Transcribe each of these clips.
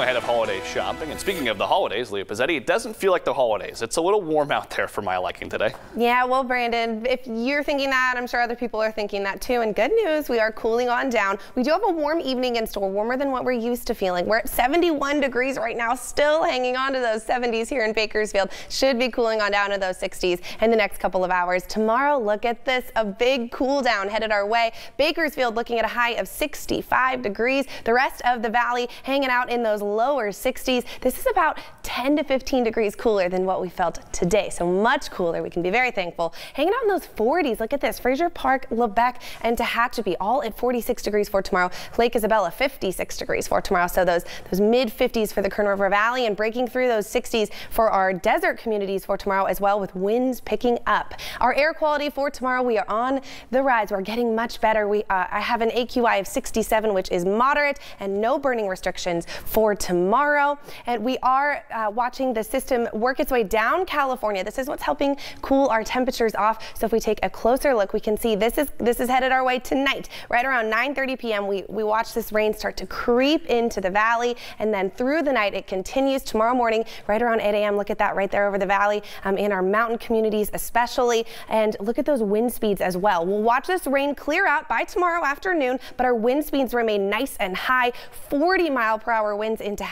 Ahead of holiday shopping, and speaking of the holidays, Leah Pizzetti, it doesn't feel like the holidays. It's a little warm out there for my liking today. Yeah, well, Brandon, if you're thinking that, I'm sure other people are thinking that too. And good news, we are cooling on down. We do have a warm evening in store, warmer than what we're used to feeling. We're at 71 degrees right now, still hanging on to those 70s here in Bakersfield. Should be cooling on down to those 60s in the next couple of hours. Tomorrow, look at this, a big cool down headed our way. Bakersfield looking at a high of 65 degrees. The rest of the valley hanging out in those lower 60s. This is about 10 to 15 degrees cooler than what we felt today. So much cooler. We can be very thankful. Hanging out in those 40s. Look at this. Frazier Park, Lebec, and Tehachapi all at 46 degrees for tomorrow. Lake Isabella 56 degrees for tomorrow. So those those mid 50s for the Kern River Valley and breaking through those 60s for our desert communities for tomorrow as well with winds picking up. Our air quality for tomorrow, we are on the rise. We're getting much better. We uh, I have an AQI of 67, which is moderate and no burning restrictions for tomorrow And we are uh, watching the system work its way down California. This is what's helping cool our temperatures off. So if we take a closer look, we can see this is this is headed our way tonight. Right around 9:30 p.m. We we watch this rain start to creep into the valley, and then through the night it continues. Tomorrow morning, right around 8 a.m. Look at that right there over the valley um, in our mountain communities, especially. And look at those wind speeds as well. We'll watch this rain clear out by tomorrow afternoon, but our wind speeds remain nice and high. 40 mile per hour winds into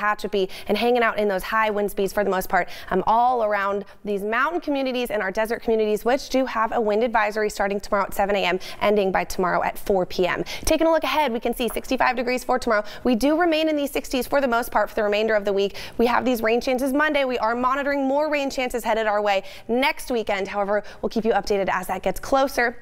And hanging out in those high wind speeds for the most part um, all around these mountain communities and our desert communities, which do have a wind advisory starting tomorrow at 7 a.m. ending by tomorrow at 4 p.m. Taking a look ahead, we can see 65 degrees for tomorrow. We do remain in these 60s for the most part for the remainder of the week. We have these rain chances Monday. We are monitoring more rain chances headed our way next weekend. However, we'll keep you updated as that gets closer.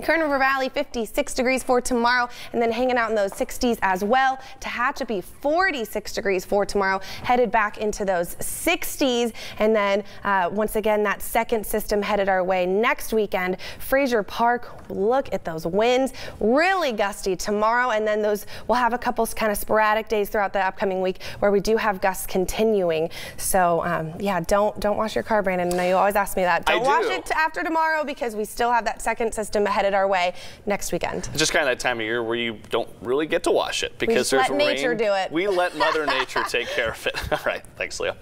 Kern River Valley 56 degrees for tomorrow and then hanging out in those 60s as well. Tehachapi 46 degrees for tomorrow headed back into those 60s and then uh, once again that second system headed our way next weekend. Frazier Park look at those winds really gusty tomorrow and then those we'll have a couple kind of sporadic days throughout the upcoming week where we do have gusts continuing. So um, yeah don't don't wash your car Brandon. I know you always ask me that. Don't wash it after tomorrow because we still have that second system ahead headed our way next weekend. It's just kind of that time of year where you don't really get to wash it because we there's let rain. nature do it. We let Mother Nature take care of it. All right, thanks, Leah.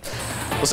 We'll